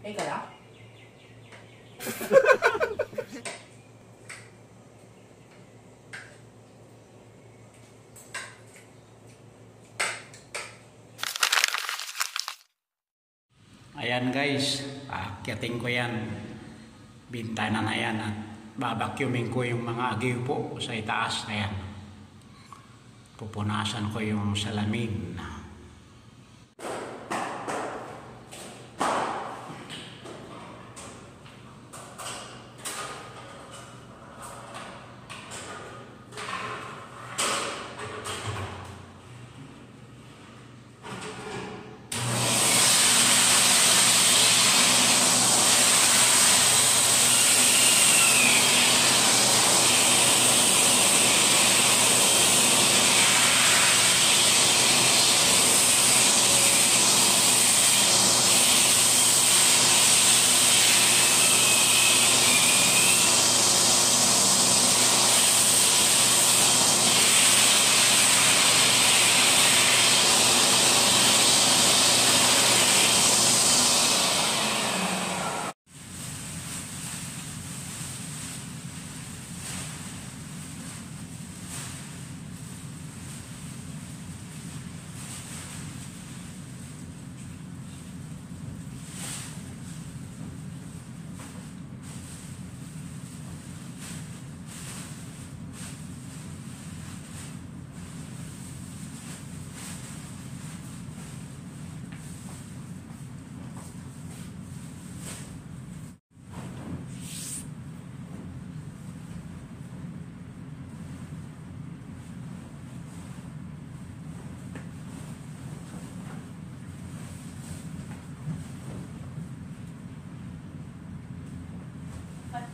Teka lang. Ayan guys, akyatin ko yan. Bintana na yan at babacumin ko yung mga agiw po sa itaas na yan. Pupunasan ko yung salamin. na.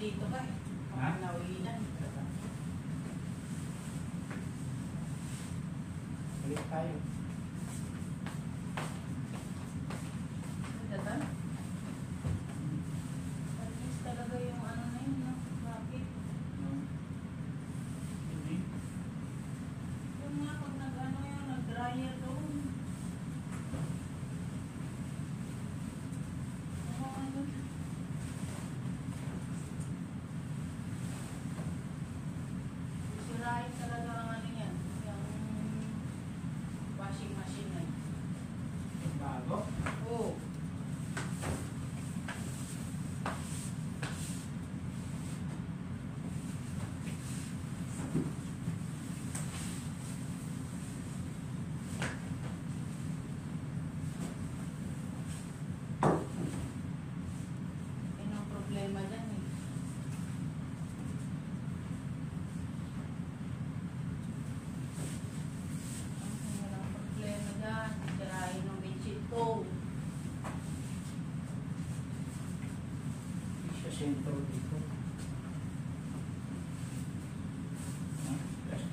dito ka eh. Ha? Nawinan. Balik tayo.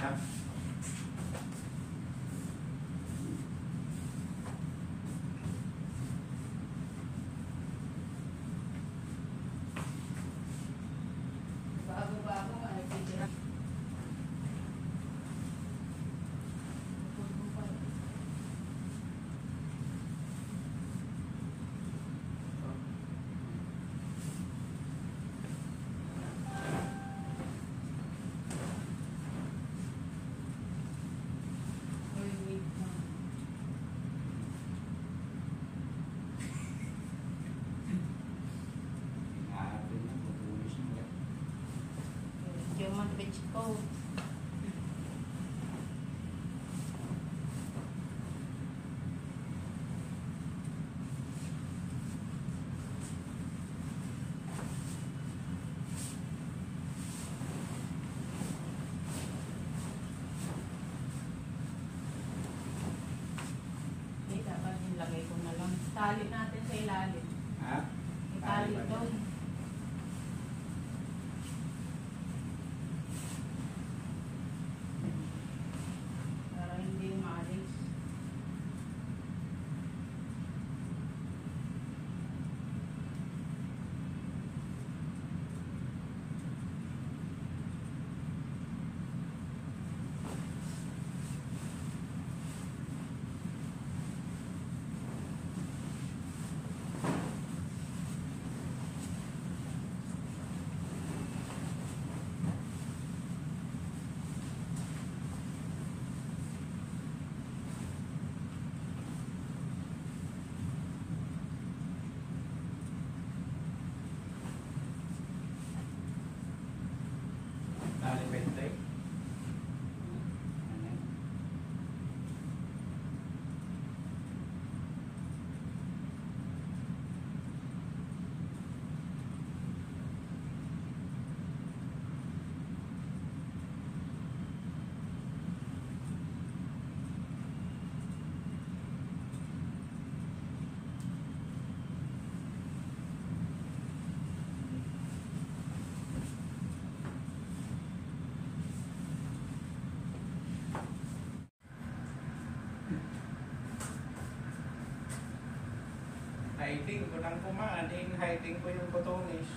have Oh. Nang kumaan, in-hiding ko yung botones.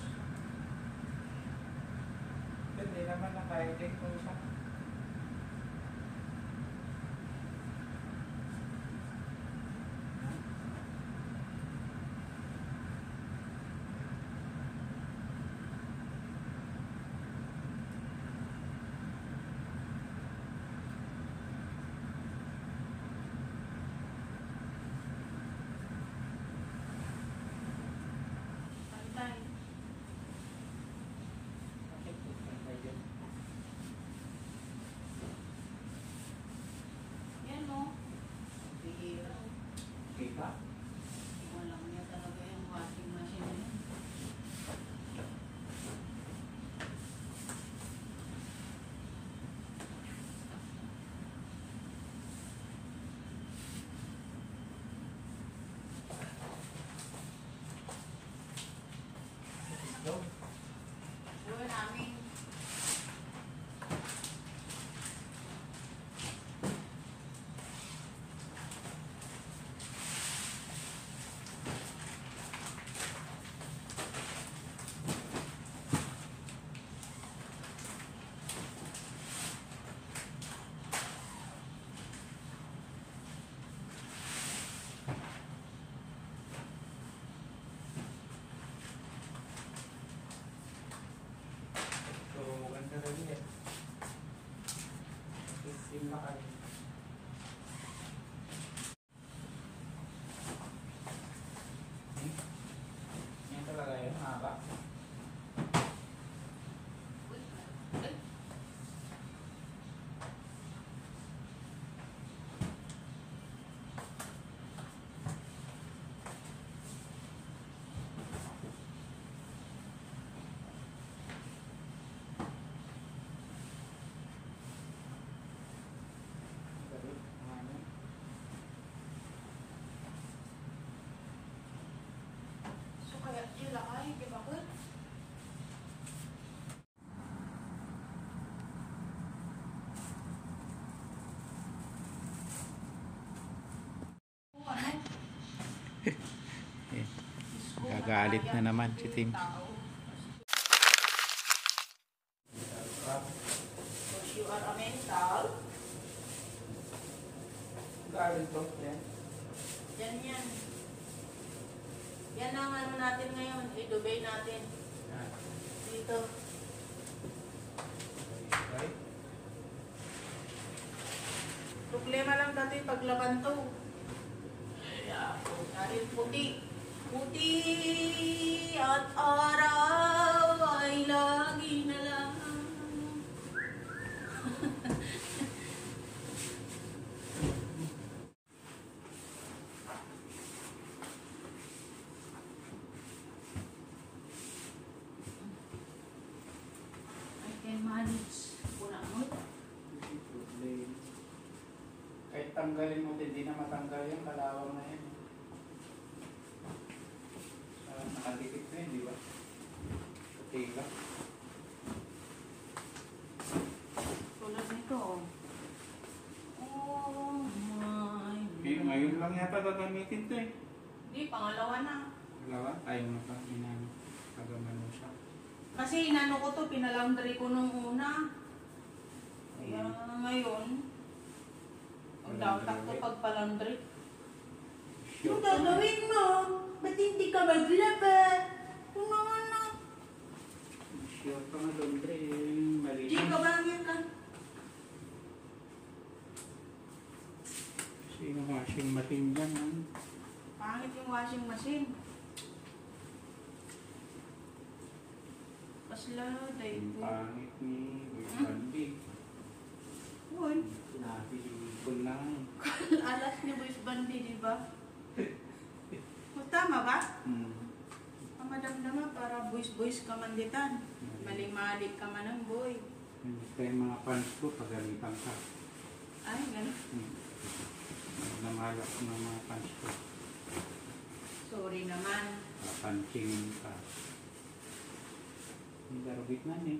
Hindi naman naka-hiding ko isa. mahal. Ay, di ba ko? Oh, ano? Eh, ko, Gagalit na naman si Tim. you are a mental. Galing to, yan. Yan yan. Ang ano natin ngayon, i-dubay natin. Dito. Problema lang dati paglaban to. Dahil puti. Puti at araw ay lagi Kahit tanggalin mo, hindi na matanggal yung kalawang na yan. Uh, nakadikit na yun, di ba? Okay ba? Tulad nito. oh. Oh my. Eh, ngayon lang yata gagamitin to eh. Di, pangalawa na. Dalawa, tayo na pa, inano. Kagaman mo siya. Kasi inano ko to, pinalaundry ko nung una. Kaya ngayon, dapat ko pagpalaundry. Yung gagawin mo, ba't hindi ka maglaba? Yung mga ano. Sure pa nga doon, Dre. Mali Di ka na. Sino washing machine dyan, ah? Pangit yung washing machine. Pasla, dahil po. pangit ni Boy Hmm? Pinapili lang. alas ni Boys Bandi, di ba? Tama ba? Hmm. Ang madamdama para boys-boys ka manditan. Mali-mali ka man ng boy. Hindi kayo mga fans ko, pagalitan ka. Ay, ganun. Hmm. Namahala ko ng mga fans ko. Sorry naman. Papansingin ka. Hindi darugit na eh.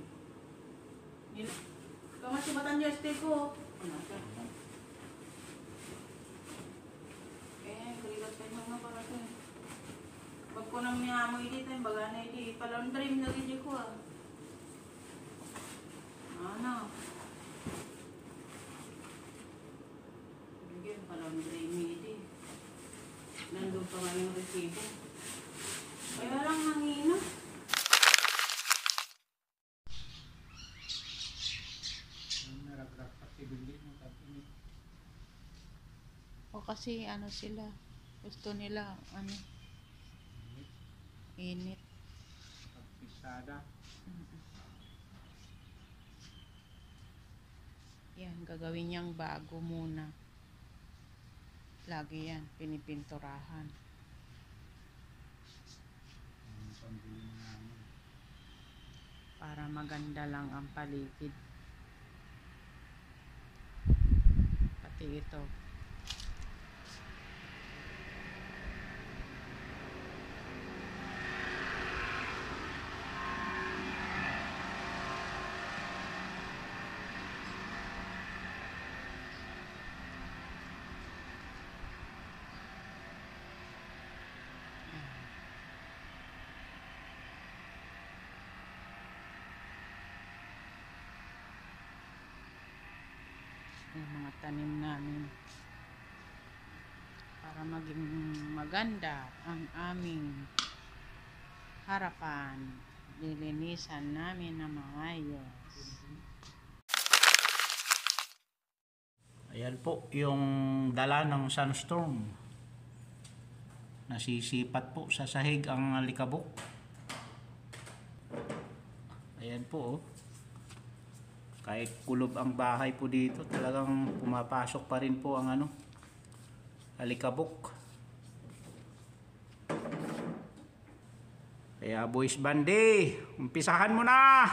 Kamasibatan niya stay ko. Eh, kulibat ka niya nga para ko. nang niyamoy dito, yung baga na iti, palandry mo na rin ko ah. Ano? Bigyan, palandry mo iti. Nandun pa nga yung resibo. Kaya lang nangina. Yung naragrak pa si Billy mo tapos O kasi ano sila, gusto nila, ano, init. pagpisada. Yan, gagawin niyang bago muna. Lagi yan, pinipinturahan. Namin. Para maganda lang ang paligid. Pati ito. yung mga tanim namin para maging maganda ang aming harapan lilinisan namin na maayos Ayan po yung dala ng sunstorm. Nasisipat po sa sahig ang alikabok. Ayan po oh. Kahit kulob ang bahay po dito, talagang pumapasok pa rin po ang ano, alikabok. Kaya boys bandi, umpisahan mo na!